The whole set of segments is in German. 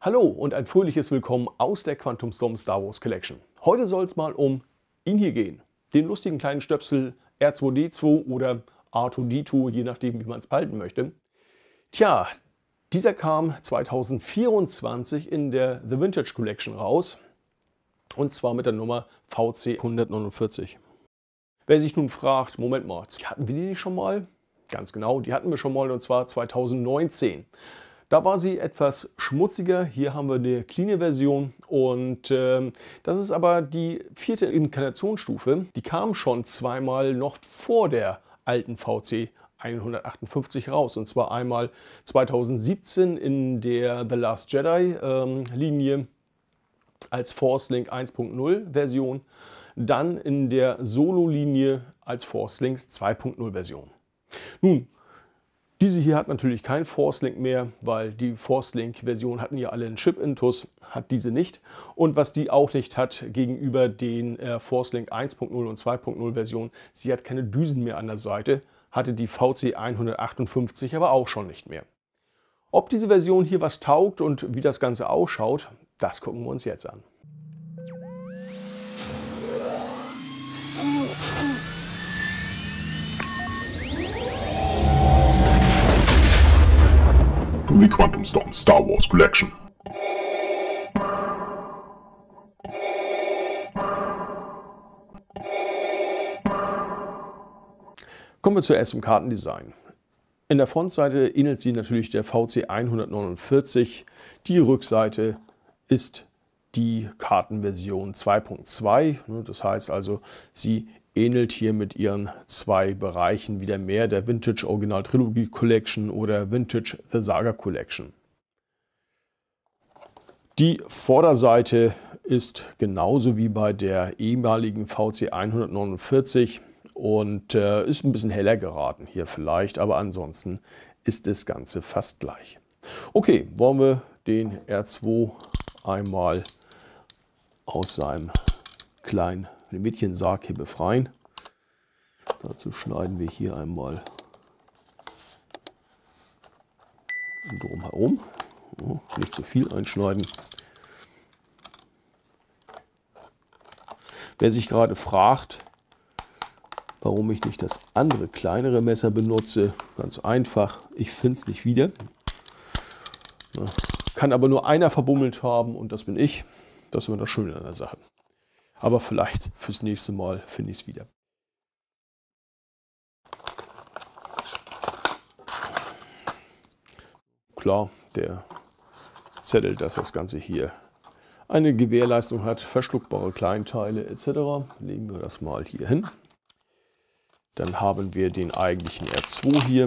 Hallo und ein fröhliches Willkommen aus der Quantum Storm Star Wars Collection. Heute soll es mal um ihn hier gehen. Den lustigen kleinen Stöpsel R2D2 oder R2D2, je nachdem wie man es behalten möchte. Tja, dieser kam 2024 in der The Vintage Collection raus. Und zwar mit der Nummer VC 149. Wer sich nun fragt, Moment mal, hatten wir die nicht schon mal? Ganz genau, die hatten wir schon mal und zwar 2019. Da war sie etwas schmutziger. Hier haben wir eine clean Version und äh, das ist aber die vierte Inkarnationsstufe. Die kam schon zweimal noch vor der alten VC 158 raus. Und zwar einmal 2017 in der The Last Jedi ähm, Linie als Force Link 1.0 Version, dann in der Solo-Linie als Force Link 2.0 Version. Nun, diese hier hat natürlich kein Force Link mehr, weil die Force Link Version hatten ja alle einen Chip Intus, hat diese nicht. Und was die auch nicht hat gegenüber den äh, Force Link 1.0 und 2.0 Versionen, sie hat keine Düsen mehr an der Seite, hatte die VC 158 aber auch schon nicht mehr. Ob diese Version hier was taugt und wie das Ganze ausschaut, das gucken wir uns jetzt an. The Quantum Storm Star Wars Collection. Kommen wir zuerst zum Kartendesign. In der Frontseite ähnelt sie natürlich der VC 149. Die Rückseite ist die Kartenversion 2.2. Das heißt also, sie ähnelt hier mit ihren zwei Bereichen wieder mehr der Vintage Original Trilogy Collection oder Vintage The Saga Collection. Die Vorderseite ist genauso wie bei der ehemaligen VC 149 und äh, ist ein bisschen heller geraten hier vielleicht, aber ansonsten ist das Ganze fast gleich. Okay, wollen wir den R2 einmal aus seinem kleinen Limitchensarg hier befreien. Dazu schneiden wir hier einmal drum herum. nicht zu viel einschneiden. Wer sich gerade fragt, warum ich nicht das andere kleinere Messer benutze, ganz einfach, ich finde es nicht wieder. Kann aber nur einer verbummelt haben und das bin ich. Das ist immer das Schöne an der Sache. Aber vielleicht fürs nächste Mal finde ich es wieder. Klar, der Zettel, dass das Ganze hier eine Gewährleistung hat, verschluckbare Kleinteile etc. Legen wir das mal hier hin. Dann haben wir den eigentlichen R2 hier.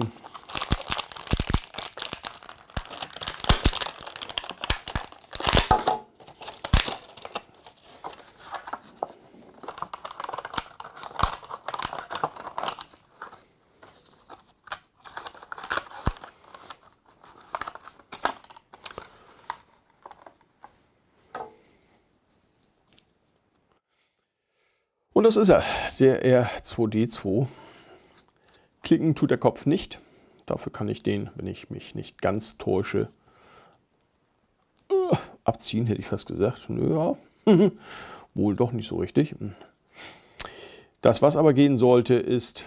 Und das ist er, der R2D2. Klicken tut der Kopf nicht. Dafür kann ich den, wenn ich mich nicht ganz täusche, äh, abziehen, hätte ich fast gesagt. Ja, wohl doch nicht so richtig. Das, was aber gehen sollte, ist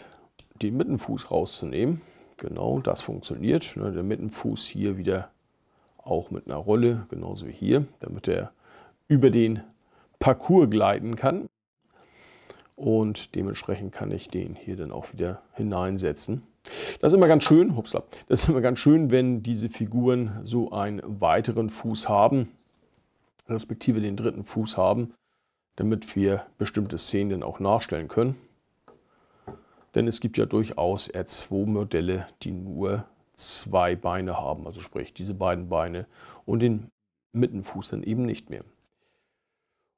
den Mittenfuß rauszunehmen. Genau, das funktioniert. Ne, der Mittenfuß hier wieder auch mit einer Rolle, genauso wie hier, damit er über den Parcours gleiten kann und dementsprechend kann ich den hier dann auch wieder hineinsetzen. Das ist immer ganz schön, hupsla, das ist immer ganz schön, wenn diese Figuren so einen weiteren Fuß haben, respektive den dritten Fuß haben, damit wir bestimmte Szenen dann auch nachstellen können. Denn es gibt ja durchaus R2-Modelle, die nur zwei Beine haben, also sprich diese beiden Beine und den Mittenfuß dann eben nicht mehr.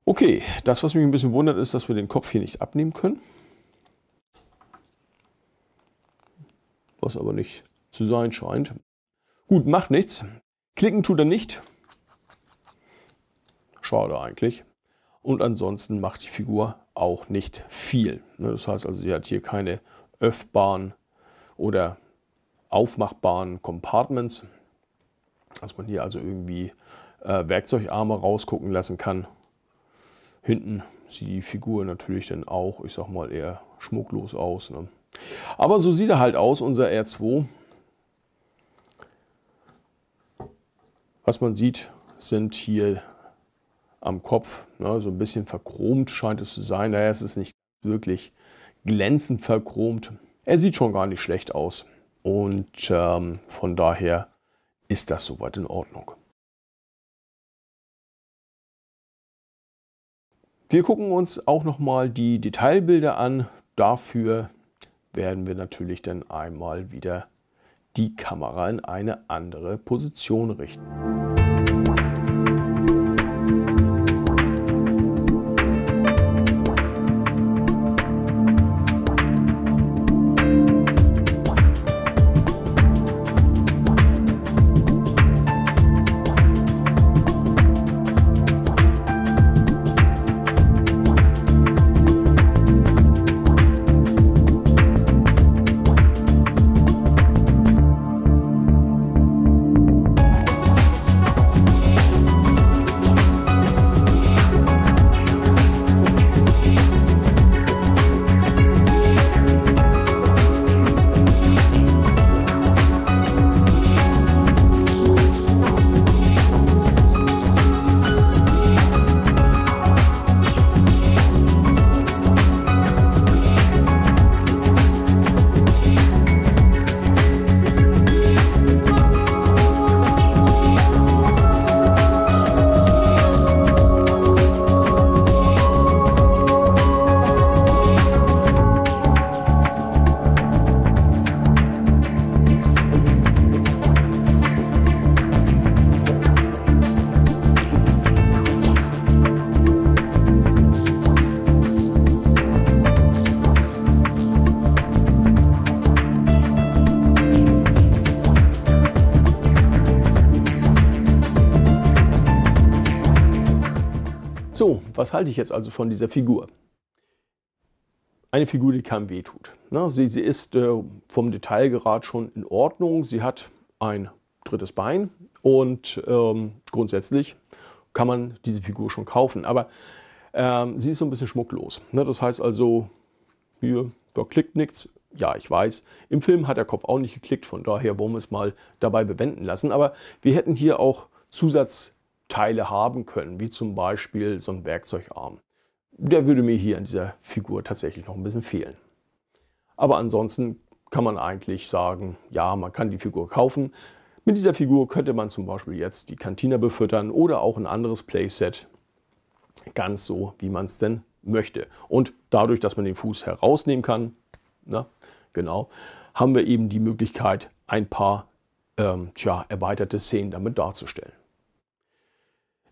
Okay, das, was mich ein bisschen wundert, ist, dass wir den Kopf hier nicht abnehmen können. Was aber nicht zu sein scheint. Gut, macht nichts. Klicken tut er nicht. Schade eigentlich. Und ansonsten macht die Figur auch nicht viel. Ne, das heißt also, sie hat hier keine öffbaren oder aufmachbaren Compartments, dass man hier also irgendwie äh, Werkzeugarme rausgucken lassen kann. Hinten sieht die Figur natürlich dann auch, ich sag mal, eher schmucklos aus. Ne? Aber so sieht er halt aus, unser R2. Was man sieht, sind hier am Kopf ne, so ein bisschen verchromt scheint es zu sein. Es ist nicht wirklich glänzend verchromt. Er sieht schon gar nicht schlecht aus. Und ähm, von daher ist das soweit in Ordnung. Wir gucken uns auch nochmal die Detailbilder an. Dafür werden wir natürlich dann einmal wieder die Kamera in eine andere Position richten. Was halte ich jetzt also von dieser Figur? Eine Figur, die keinem wehtut. Ne? Sie, sie ist äh, vom Detailgrad schon in Ordnung. Sie hat ein drittes Bein und ähm, grundsätzlich kann man diese Figur schon kaufen. Aber ähm, sie ist so ein bisschen schmucklos. Ne? Das heißt also, hier, da klickt nichts. Ja, ich weiß. Im Film hat der Kopf auch nicht geklickt, von daher wollen wir es mal dabei bewenden lassen. Aber wir hätten hier auch Zusatz Teile haben können, wie zum Beispiel so ein Werkzeugarm. Der würde mir hier an dieser Figur tatsächlich noch ein bisschen fehlen. Aber ansonsten kann man eigentlich sagen, ja, man kann die Figur kaufen. Mit dieser Figur könnte man zum Beispiel jetzt die Kantina befüttern oder auch ein anderes Playset. Ganz so, wie man es denn möchte. Und dadurch, dass man den Fuß herausnehmen kann, na, genau, haben wir eben die Möglichkeit, ein paar ähm, tja, erweiterte Szenen damit darzustellen.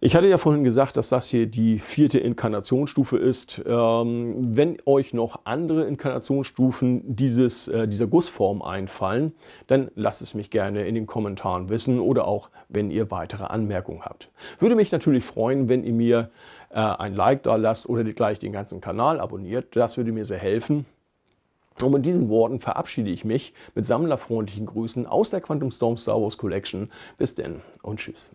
Ich hatte ja vorhin gesagt, dass das hier die vierte Inkarnationsstufe ist. Ähm, wenn euch noch andere Inkarnationsstufen dieses, äh, dieser Gussform einfallen, dann lasst es mich gerne in den Kommentaren wissen oder auch, wenn ihr weitere Anmerkungen habt. Würde mich natürlich freuen, wenn ihr mir äh, ein Like da lasst oder gleich den ganzen Kanal abonniert. Das würde mir sehr helfen. Und mit diesen Worten verabschiede ich mich mit sammlerfreundlichen Grüßen aus der Quantum Storm Star Wars Collection. Bis denn und tschüss.